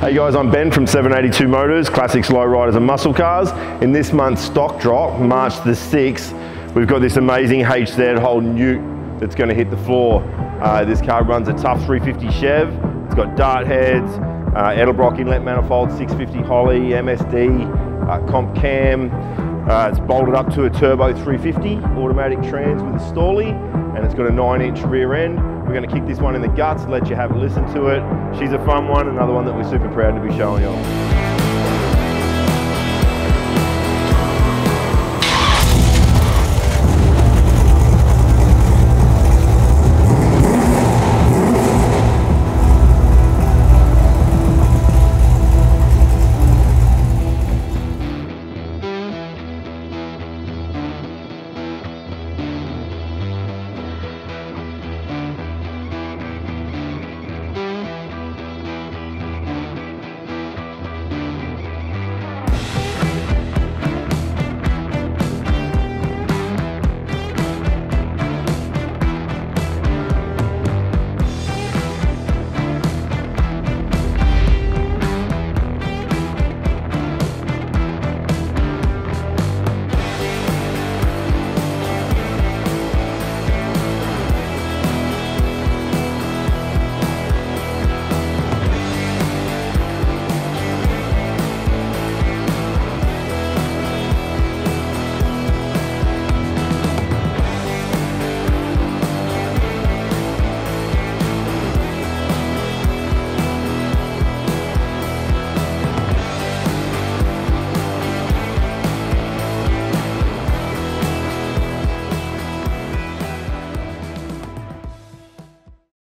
Hey guys, I'm Ben from 782 Motors, Classics Lowriders and Muscle Cars. In this month's stock drop, March the 6th, we've got this amazing HZ Holden ute that's going to hit the floor. Uh, this car runs a tough 350 Chev. It's got dart heads, uh, Edelbrock inlet manifold, 650 Holley, MSD, uh, comp cam. Uh, it's bolted up to a turbo 350 automatic trans with a Stawley and it's got a 9 inch rear end. We're going to kick this one in the guts, let you have a listen to it. She's a fun one, another one that we're super proud to be showing you.